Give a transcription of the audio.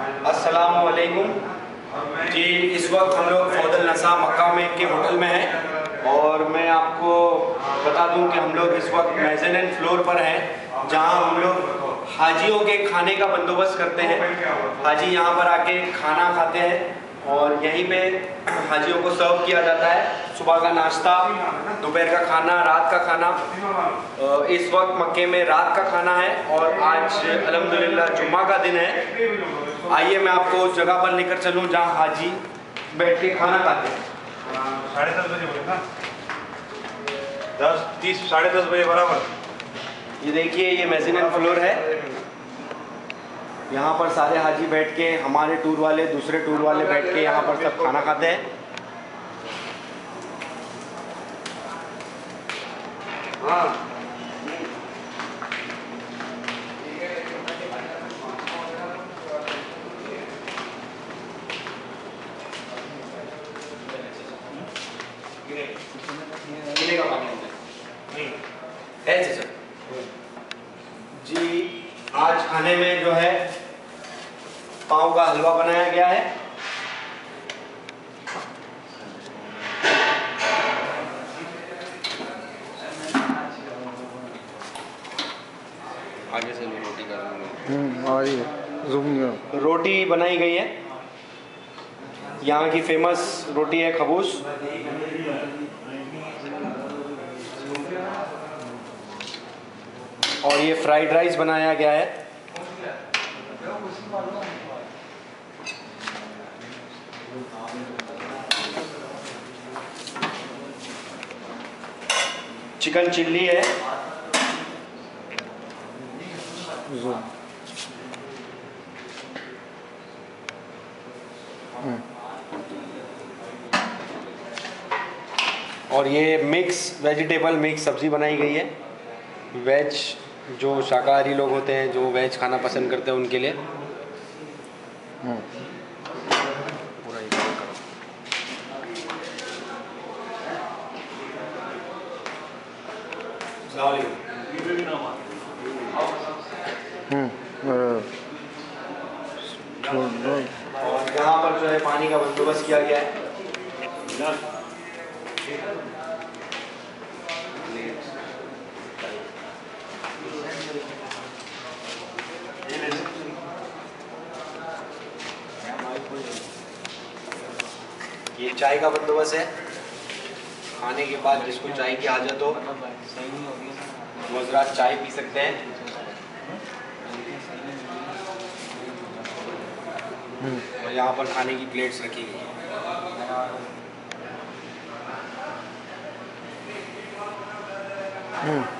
अस्सलाम वालेकुम जी, इस वक्त हम लोग फौदल नसा मक्का में के होटल में हैं और मैं आपको बता दूँ कि हम लोग इस वक्त मेजन फ्लोर पर हैं, जहाँ हम लोग हाजियों के खाने का बंदोबस्त करते हैं। हाजी, यहाँ पर आके खाना खाते हैं। और यहीं पे हाजियों को सर्व किया जाता है। सुबह का नाश्ता दोपहर का खाना रात का खाना। इस वक्त मक्के में रात का खाना है और आज अलहमदिल्ला जुम्मा का दिन है। आइए मैं आपको उस जगह पर लेकर चलूँ जहाँ हाजी बैठ के खाना खाते हैं। साढ़े दस बजे बोले ना? दस तीस साढ़े दस बजे बराबर। ये देखिए ये मेजिनन फ्लोर है। यहाँ पर सारे हाजी बैठ के हमारे टूर वाले दूसरे टूर वाले बैठ के यहाँ पर सब खाना खाते हैं। हाँ। पीने का पानी अंदर नहीं है चाचा जी आज खाने में जो है पाव का हलवा बनाया गया है। आगे से रोटी कर हम्म है। जूम रोटी बनाई गई है। यहाँ की फ़ेमस रोटी है खबूस। और ये फ्राइड राइस बनाया गया है। चिकन चिल्ली है। और ये मिक्स वेजिटेबल मिक्स सब्ज़ी बनाई गई है। वेज जो शाकाहारी लोग होते हैं जो वेज खाना पसंद करते हैं उनके लिए पूरा ये कवर करो हम्म अ, छोड़ दो और यहाँ पर जो है पानी का बंदोबस्त किया गया है। ये चाय का बंदोबस्त है। खाने के बाद जिसको चाय की आदत हो। वो ज़रा चाय पी सकते हैं। और यहाँ पर खाने की प्लेट्स रखी गई हैं। हम्म।